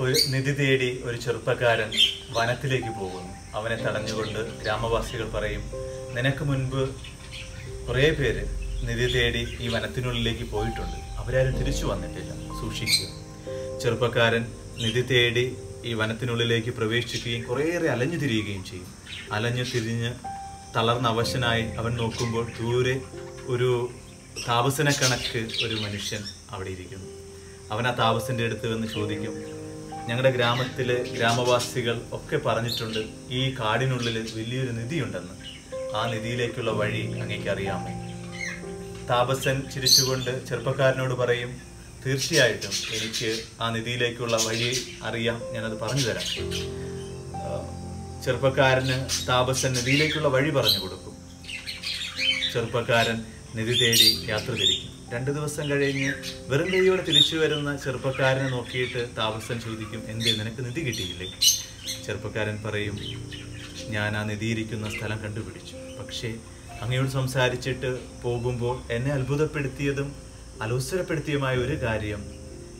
നിധി തേടി ഒരു ചെറുപ്പക്കാരൻ വനത്തിലേക്ക് പോകുന്നു. അവനെ തടഞ്ഞുകൊണ്ട് ഗ്രാമവാസികൾ പറയും നിനക്ക് മുൻപ് കുറേ പേര് നിധി തേടി ഈ വനത്തിനുള്ളിലേക്ക് പോയിട്ടുണ്ട്. അവരാരും തിരിച്ചു വന്നിട്ടില്ല. സൂക്ഷിക്കുക. ചെറുപ്പക്കാരൻ നിധി തേടി ഈ വനത്തിനുള്ളിലേക്ക് പ്രവേശിക്കുകയും കുറേയേറെ അലഞ്ഞു തിരിയുകയും ചെയ്യും. അലഞ്ഞു തിരിഞ്ഞ് തളർന്ന അവശനായി അവൻ നോക്കുമ്പോൾ ദൂരെ ഒരു താപസന കണക്ക് ഒരു മനുഷ്യൻ അവിടെ ഇരിക്കുന്നു. അവൻ ആ താപസന്റെ അടുത്ത് വന്ന് ചോദിക്കും ഞങ്ങളുടെ ഗ്രാമത്തിലെ ഗ്രാമവാസികൾ ഒക്കെ പറഞ്ഞിട്ടുണ്ട് ഈ കാടിനുള്ളിൽ വലിയൊരു നിധിയുണ്ടെന്ന്. ആ നിധിയിലേക്കുള്ള വഴി അങ്ങേക്ക് അറിയാമോ? താപസൻ ചിരിച്ചുകൊണ്ട് ചെറുപ്പക്കാരനോട് പറയും തീർച്ചയായിട്ടും എനിക്ക് ആ നിധിയിലേക്കുള്ള വഴി അറിയാം ഞാനത് പറഞ്ഞു തരാം. ചെറുപ്പക്കാരന് താപസൻ നിധിയിലേക്കുള്ള വഴി പറഞ്ഞു കൊടുക്കും. ചെറുപ്പക്കാരൻ നിധി തേടി യാത്ര തിരിക്കും. രണ്ടു ദിവസം കഴിഞ്ഞ് വെറും കൈയോടെ തിരിച്ചു വരുന്ന ചെറുപ്പക്കാരനെ നോക്കിയിട്ട് താപസൻ ചോദിക്കും എന്ത് നിനക്ക് നിധി കിട്ടിയില്ലേ? ചെറുപ്പക്കാരൻ പറയും ഞാൻ ആ നിധിയിരിക്കുന്ന സ്ഥലം കണ്ടുപിടിച്ചു. പക്ഷേ അങ്ങയോട് സംസാരിച്ചിട്ട് പോകുമ്പോൾ എന്നെ അത്ഭുതപ്പെടുത്തിയതും അലോസരപ്പെടുത്തിയതുമായ ഒരു കാര്യം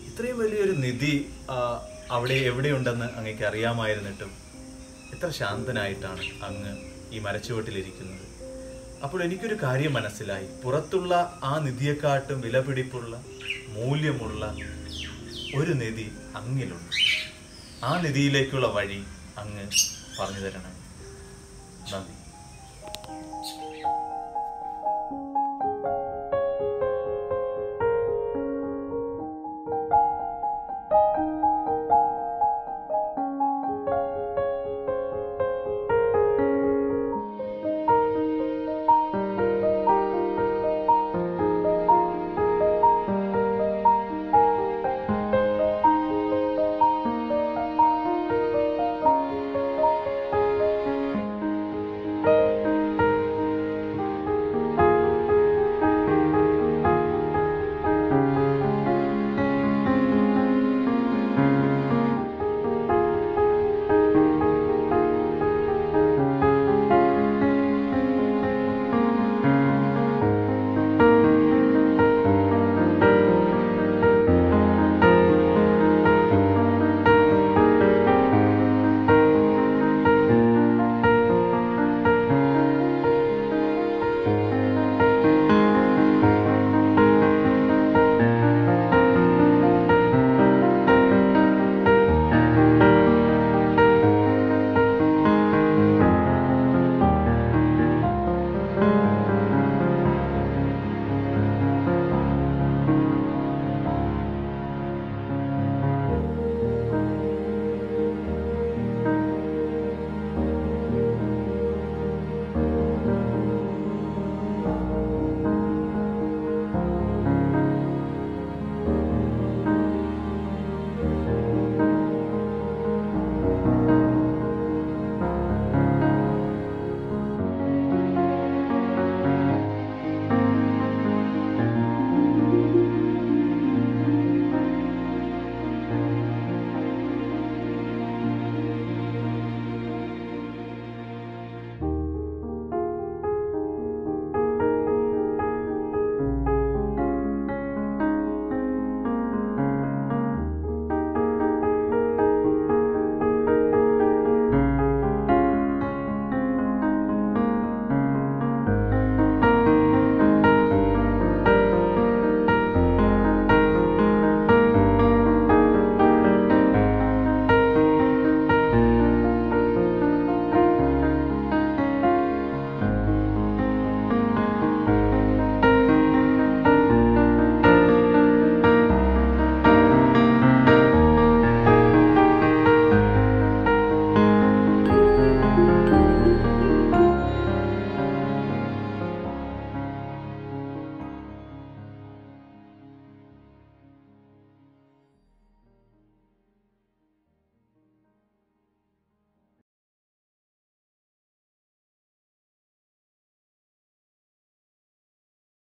ഇത്രയും വലിയൊരു നിധി അവിടെ എവിടെയുണ്ടെന്ന് അങ്ങേക്ക് അറിയാമായിരുന്നിട്ടും എത്ര ശാന്തനായിട്ടാണ് അങ്ങ് ഈ മരച്ചുവട്ടിലിരിക്കുന്നത്. അപ്പോൾ എനിക്കൊരു കാര്യം മനസ്സിലായി. പുറത്തുള്ള ആ നിധിയെക്കാട്ടും വിലപിടിപ്പുള്ള മൂല്യമുള്ള ഒരു നിധി അങ്ങിലുണ്ട്. ആ നിധിയിലേക്കുള്ള വഴി അങ്ങ് പറഞ്ഞു തരണം. നന്ദി.